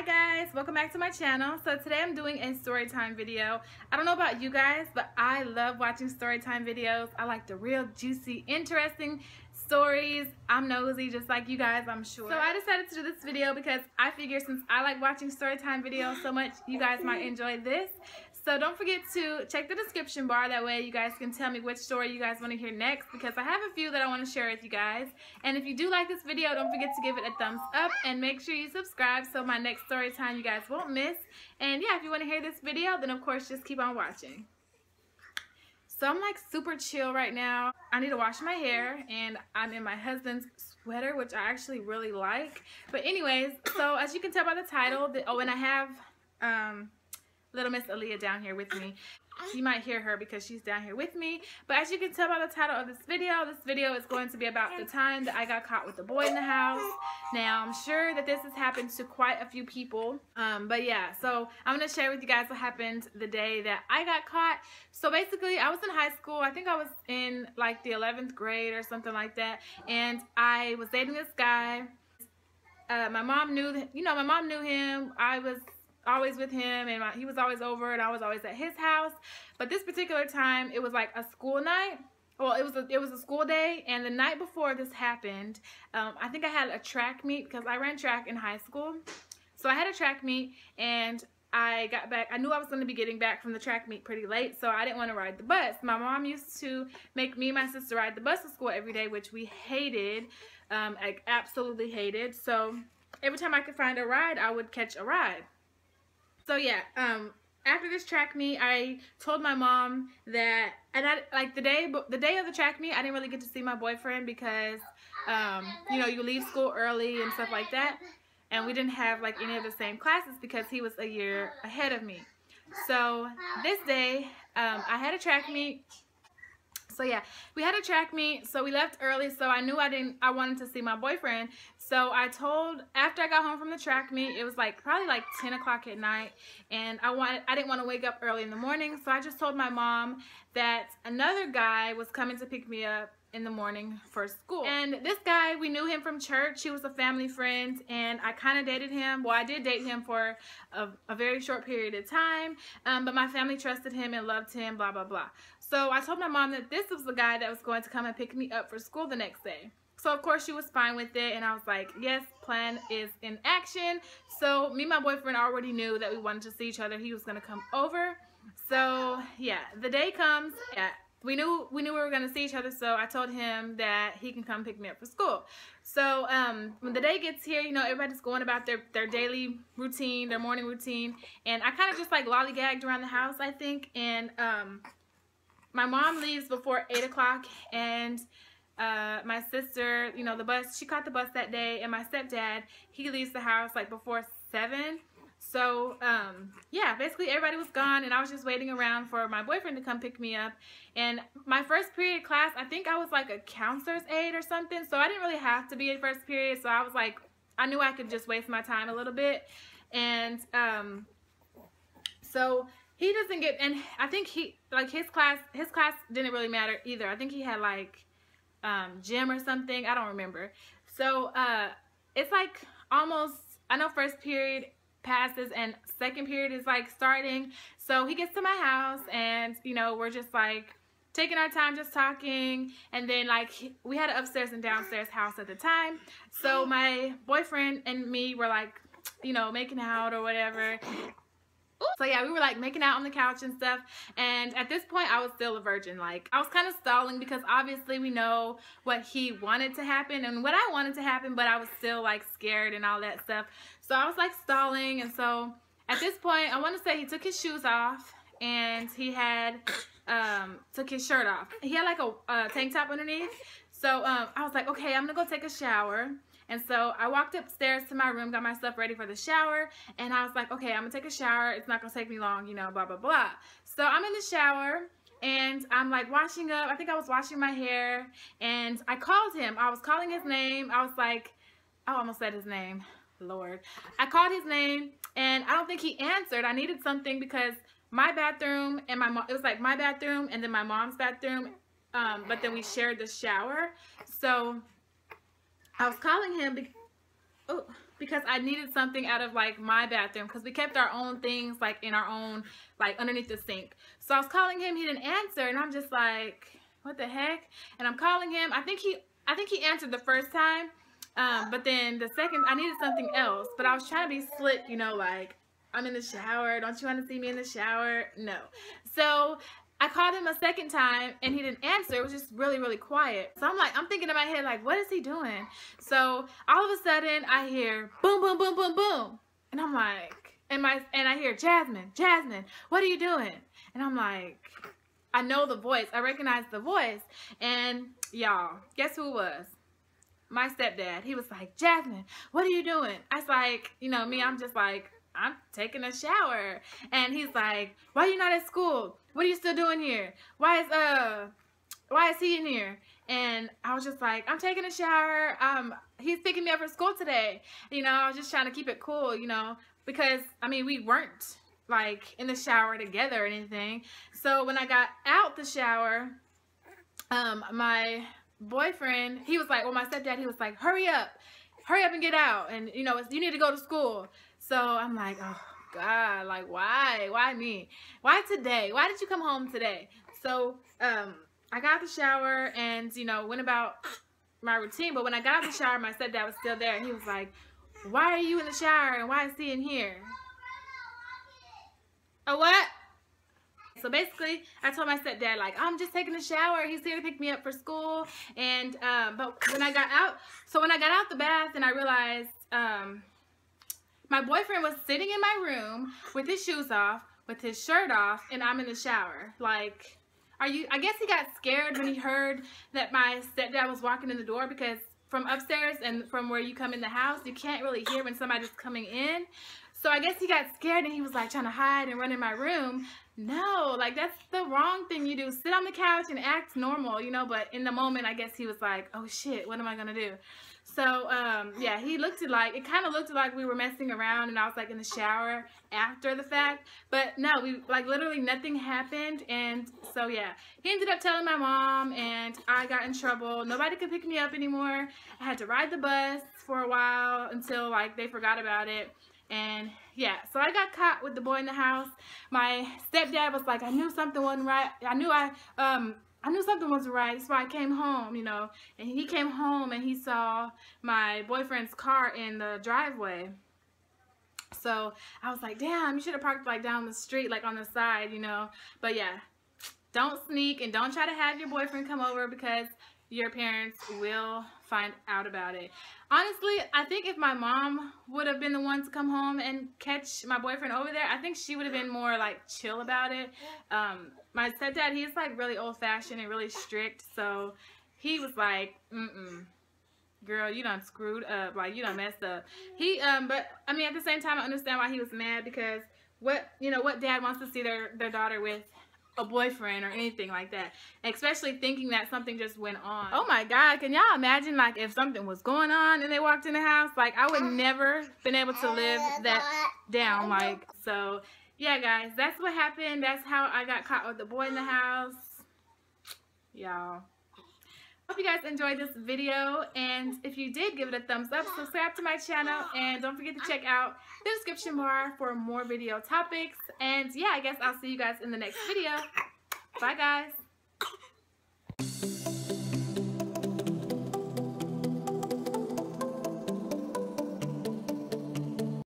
Hi guys, welcome back to my channel. So today I'm doing a story time video. I don't know about you guys, but I love watching story time videos. I like the real juicy, interesting stories. I'm nosy just like you guys, I'm sure. So I decided to do this video because I figure since I like watching story time videos so much, you guys might enjoy this. So don't forget to check the description bar. That way you guys can tell me which story you guys want to hear next because I have a few that I want to share with you guys. And if you do like this video, don't forget to give it a thumbs up and make sure you subscribe so my next story time you guys won't miss. And yeah, if you want to hear this video, then of course just keep on watching. So I'm like super chill right now. I need to wash my hair and I'm in my husband's sweater, which I actually really like. But anyways, so as you can tell by the title, the, oh, and I have um, little Miss Aaliyah down here with me. You might hear her because she's down here with me. But as you can tell by the title of this video, this video is going to be about the time that I got caught with a boy in the house. Now, I'm sure that this has happened to quite a few people. Um, but yeah, so I'm going to share with you guys what happened the day that I got caught. So basically, I was in high school. I think I was in like the 11th grade or something like that. And I was dating this guy. Uh, my mom knew, you know, my mom knew him. I was always with him and my, he was always over and I was always at his house. But this particular time, it was like a school night. Well, it was a, it was a school day, and the night before this happened, um, I think I had a track meet because I ran track in high school. So I had a track meet, and I got back. I knew I was going to be getting back from the track meet pretty late, so I didn't want to ride the bus. My mom used to make me and my sister ride the bus to school every day, which we hated. Um, I absolutely hated. So every time I could find a ride, I would catch a ride. So yeah, um, after this track meet, I told my mom that, and I, like the day, the day of the track meet, I didn't really get to see my boyfriend because, um, you know, you leave school early and stuff like that. And we didn't have like any of the same classes because he was a year ahead of me. So this day, um, I had a track meet. So yeah, we had a track meet, so we left early, so I knew I didn't, I wanted to see my boyfriend. So I told, after I got home from the track meet, it was like probably like 10 o'clock at night, and I wanted, I didn't want to wake up early in the morning, so I just told my mom that another guy was coming to pick me up in the morning for school. And this guy, we knew him from church. He was a family friend and I kind of dated him. Well, I did date him for a, a very short period of time, um, but my family trusted him and loved him, blah, blah, blah. So I told my mom that this was the guy that was going to come and pick me up for school the next day. So of course she was fine with it and I was like, yes, plan is in action. So me and my boyfriend already knew that we wanted to see each other. He was going to come over. So yeah, the day comes. Yeah, we knew we knew we were going to see each other so i told him that he can come pick me up for school so um, when the day gets here you know everybody's going about their their daily routine their morning routine and i kind of just like lollygagged around the house i think and um, my mom leaves before 8 o'clock and uh, my sister you know the bus she caught the bus that day and my stepdad he leaves the house like before 7 so, um, yeah, basically everybody was gone and I was just waiting around for my boyfriend to come pick me up. And my first period class, I think I was like a counselor's aide or something. So I didn't really have to be in first period. So I was like, I knew I could just waste my time a little bit. And, um, so he doesn't get, and I think he, like his class, his class didn't really matter either. I think he had like, um, gym or something. I don't remember. So, uh, it's like almost, I know first period passes and second period is like starting. So he gets to my house and, you know, we're just like taking our time just talking and then like we had an upstairs and downstairs house at the time. So my boyfriend and me were like, you know, making out or whatever. So yeah, we were like making out on the couch and stuff. And at this point, I was still a virgin. Like I was kind of stalling because obviously we know what he wanted to happen and what I wanted to happen, but I was still like scared and all that stuff. So I was like stalling. And so at this point, I want to say he took his shoes off and he had um, took his shirt off. He had like a, a tank top underneath. So um, I was like, okay, I'm gonna go take a shower. And so I walked upstairs to my room, got my stuff ready for the shower, and I was like, okay, I'm gonna take a shower. It's not gonna take me long, you know, blah, blah, blah. So I'm in the shower, and I'm like washing up. I think I was washing my hair, and I called him. I was calling his name. I was like, I almost said his name. Lord. I called his name, and I don't think he answered. I needed something because my bathroom and my mom, it was like my bathroom and then my mom's bathroom, um, but then we shared the shower. So I was calling him. oh, because I needed something out of like my bathroom because we kept our own things like in our own like underneath the sink. So I was calling him, he didn't answer, and I'm just like, what the heck? And I'm calling him. I think he I think he answered the first time. Um, but then the second I needed something else, but I was trying to be slick, you know, like I'm in the shower. Don't you want to see me in the shower? No. So I called him a second time and he didn't answer. It was just really, really quiet. So I'm like, I'm thinking in my head, like, what is he doing? So all of a sudden I hear boom, boom, boom, boom, boom. And I'm like, and my and I hear Jasmin, Jasmin, what are you doing? And I'm like, I know the voice. I recognize the voice. And y'all, guess who it was? My stepdad. He was like, Jasmin, what are you doing? I was like, you know, me, I'm just like, I'm taking a shower. And he's like, why are you not at school? What are you still doing here? Why is, uh, why is he in here? And I was just like, I'm taking a shower. Um, he's picking me up for school today. You know, I was just trying to keep it cool, you know, because, I mean, we weren't like in the shower together or anything. So when I got out the shower, um, my boyfriend, he was like, well, my stepdad, he was like, hurry up, hurry up and get out. And, you know, you need to go to school. So I'm like, oh God, like why? Why me? Why today? Why did you come home today? So um, I got the shower and, you know, went about my routine. But when I got out the shower, my stepdad was still there. He was like, why are you in the shower and why is he in here? A what? So basically, I told my stepdad, like, I'm just taking a shower. He's here to pick me up for school. And, um, but when I got out, so when I got out the bath and I realized, um, my boyfriend was sitting in my room with his shoes off, with his shirt off, and I'm in the shower. Like, are you, I guess he got scared when he heard that my stepdad was walking in the door because from upstairs and from where you come in the house, you can't really hear when somebody's coming in. So I guess he got scared and he was like trying to hide and run in my room. No, like that's the wrong thing you do. Sit on the couch and act normal, you know, but in the moment, I guess he was like, oh shit, what am I to do? So, um, yeah, he looked like, it kind of looked like we were messing around and I was like in the shower after the fact. But no, we, like literally nothing happened. And so, yeah, he ended up telling my mom and I got in trouble. Nobody could pick me up anymore. I had to ride the bus for a while until like they forgot about it. And yeah, so I got caught with the boy in the house. My stepdad was like, I knew something wasn't right. I knew I, um, I knew something wasn't right. That's why I came home, you know. And he came home and he saw my boyfriend's car in the driveway. So I was like, damn, you should have parked like down the street, like on the side, you know. But yeah, don't sneak and don't try to have your boyfriend come over because your parents will find out about it. Honestly, I think if my mom would have been the one to come home and catch my boyfriend over there, I think she would have been more like chill about it. Um, my stepdad, he's like really old fashioned and really strict. So he was like, mm-mm, girl, you done screwed up. Like you done messed up. He, um, but I mean, at the same time, I understand why he was mad because what, you know, what dad wants to see their, their daughter with a boyfriend or anything like that. Especially thinking that something just went on. Oh my God, can y'all imagine like if something was going on and they walked in the house? Like I would never been able to live that down. Like, so yeah, guys, that's what happened. That's how I got caught with the boy in the house. Y'all. Hope you guys enjoyed this video and if you did give it a thumbs up subscribe to my channel and don't forget to check out the description bar for more video topics and yeah I guess I'll see you guys in the next video bye guys